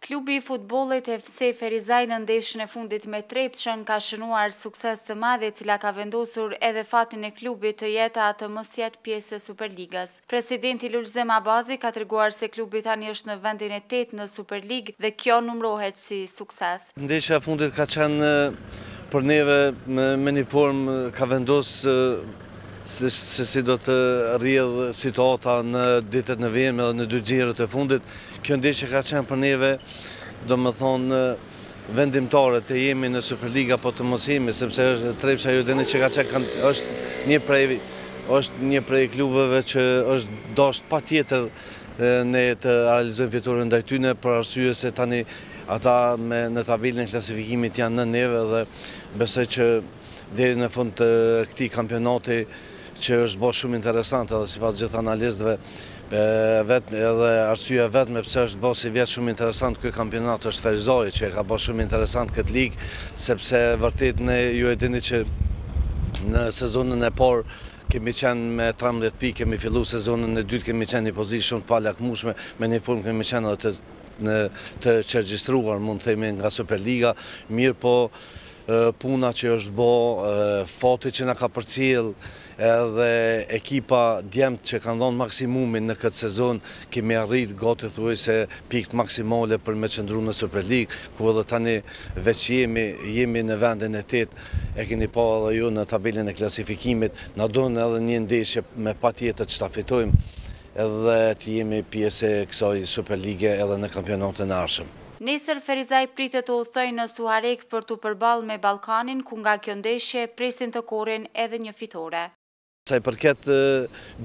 Klubi i futbollit FC Ferizaj në ndeshjen e fundit me Trepçën ka shënuar sukses të madh, e cila ka vendosur edhe fatin e klubit të jetë a të mos jetë pjesë e Superligës. Presidenti Lulzim Abazi ka treguar se klubi tani është në vendin e tetë në Superligë dhe kjo numërohet si sukses. Ndeshja e fundit ka qenë për neve me një formë ka vendosë se si do të rrjedhë situata në ditët në vijim edhe në dy xhirot e fundit. Kjo ndeshje që ka qenë për neve, domethënë, vendimtare të jemi në Superligë apo të mos jemi, sepse është Trepça, ju e dini që ka qenë, është një prej është një prej klubeve që është dashtë patjetër ne të realizojmë fitoren ndaj tyne, për arsye se tani ata në tabelën e klasifikimit janë nën neve dhe besoj që deri në fund të këtij kampionati që është bërë shumë interesant edhe sipas gjithë analistëve vetëm edhe arsyeja vetëm pse është bërë sivjet shumë interesant ky kampionat është Ferizaj që e ka bërë shumë interesant këtë ligë sepse vërtet ne ju e dini që në sezonin e parë kemi qenë me 13 pikë, kemi fillu sezonin e dytë, kemi qenë në një pozitë shumë të palakmueshme, me një formë kemi qenë edhe të në të çregjistruar, mund të themi nga Superliga, mirëpo Puna që është bo, fati që na ka përcjell edhe ekipa djemtë që kanë dhanë maksimumin në këtë sezon, kemi arrit gati thuajse pikë maksimale për me qëndru në Superligë, ku edhe tani veç jemi, jemi në vendin e tetë, e keni pa edhe ju në tabelën e klasifikimit, na duhet edhe një ndeshje me patjetër që ta fitojmë dhe të jemi pjesë e kësaj Superlige edhe në kampionatin e ardhshëm. Nesër Ferizaj pritet të udhëtojë në Suharekë për t'u përballë me Ballkanin, ku nga kjo ndeshje presin të korrin edhe një fitore. Sa i përket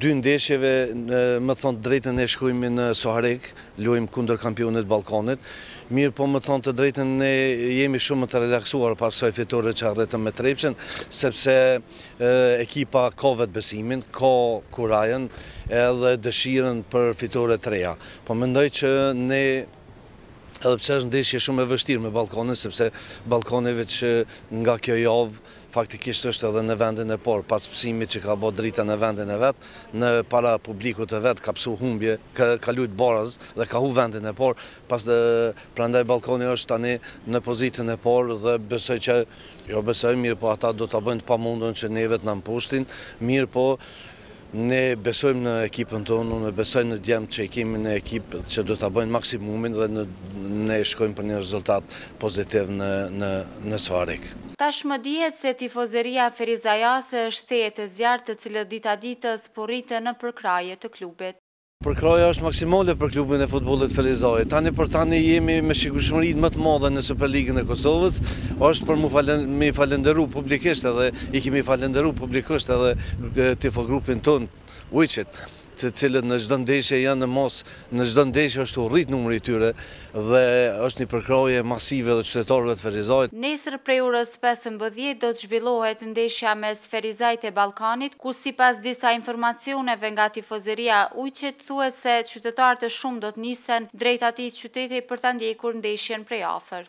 dy ndeshjeve, me thonë të drejtën ne shkojmë në Suharekë, luajmë kundër kampionit Ballkanit, mirëpo me thonë të drejtën ne jemi shumë më të relaksuar pas kësaj fitore që arritëm me Trepçën, sepse ekipa ka vetëbesimin, ka kurajën edhe dëshirën për fitore të reja. Po mendoj që ne Edhe pse është ndeshje shumë e vështirë me Ballkanin, sepse Ballkani veç nga kjo javë faktikisht është edhe në vendin e parë, pas pësimit që ka bërë Drita në vendin e vet, në para publikut të vet ka pësu humbje, ka ka lujt baraz dhe ka hup vendin e parë, pas prandaj Ballkani është tani në pozitën e parë dhe besoj që, jo besoj, mirëpo ata do ta bëjnë të pamundur që neve të na mposhtin, mirëpo, Ne besojmë në ekipën tonë, ne besojmë në djemtë që i kemi në ekip që do ta bëjnë maksimumin dhe ne shkojmë për një rezultat pozitiv në Suharekë. Tashmë dihet se tifozeria ferizajase është tejet e zjarrtë të cilët dita ditës po rriten në përkrahje të klubit. Përkraja është maksimale për klubin e futbollit Ferizaj. Tani për tani jemi me shikueshmërinë më të madhe në Superligën e Kosovës. Është për m'i falënderu publikisht edhe i kemi falënderu publikisht edhe tifogrupin tonë Ujqit, të cilët në çdo ndeshje janë në masë, në çdo ndeshje është u rrit numri i tyre. Dhe është një përkrahje masive dhe qytetarëve të Ferizajt. Nesër prej orës pesëmbëdhjetë do të zhvillohet ndeshja mes Ferizajt e Ballkanit, ku sipas disa informacioneve nga tifozëria Ujqit thuhet se qytetarë të shumtë do të nisen drejt atij qyteti për ta ndjekur ndeshjen prej afër.